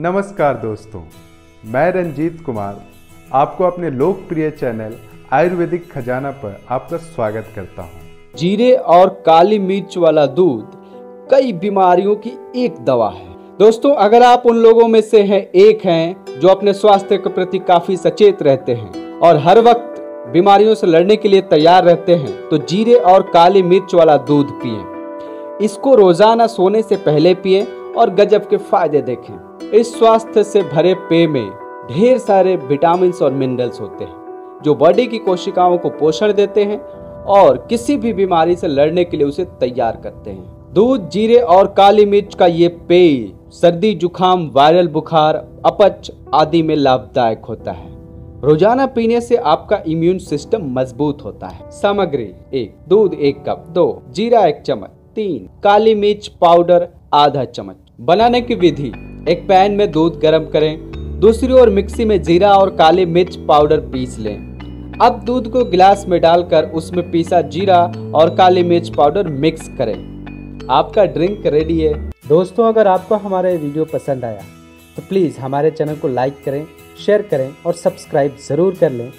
नमस्कार दोस्तों, मैं रंजीत कुमार, आपको अपने लोकप्रिय चैनल आयुर्वेदिक खजाना पर आपका स्वागत करता हूँ। जीरे और काली मिर्च वाला दूध कई बीमारियों की एक दवा है। दोस्तों, अगर आप उन लोगों में से हैं, एक हैं, जो अपने स्वास्थ्य के प्रति काफ़ी सचेत रहते हैं और हर वक्त बीमारियों से लड़ने के लिए तैयार रहते हैं तो जीरे और काली मिर्च वाला दूध पिए। इसको रोज़ाना सोने से पहले पिए और गजब के फ़ायदे देखें। इस स्वास्थ्य से भरे पेय में ढेर सारे विटामिन और मिनरल्स होते हैं, जो बॉडी की कोशिकाओं को पोषण देते हैं और किसी भी बीमारी से लड़ने के लिए उसे तैयार करते हैं। दूध, जीरे और काली मिर्च का ये पेय सर्दी जुखाम वायरल बुखार, अपच आदि में लाभदायक होता है। रोज़ाना पीने से आपका इम्यून सिस्टम मज़बूत होता है। सामग्री एक, दूध एक कप, दो, जीरा एक चम्मच, तीन, काली मिर्च पाउडर आधा चम्मच। बनाने की विधि एक पैन में दूध गर्म करें। दूसरी ओर मिक्सी में जीरा और काली मिर्च पाउडर पीस लें। अब दूध को गिलास में डालकर उसमें पीसा जीरा और काली मिर्च पाउडर मिक्स करें। आपका ड्रिंक रेडी है। दोस्तों, अगर आपको हमारा वीडियो पसंद आया तो प्लीज़ हमारे चैनल को लाइक करें, शेयर करें और सब्सक्राइब ज़रूर कर लें।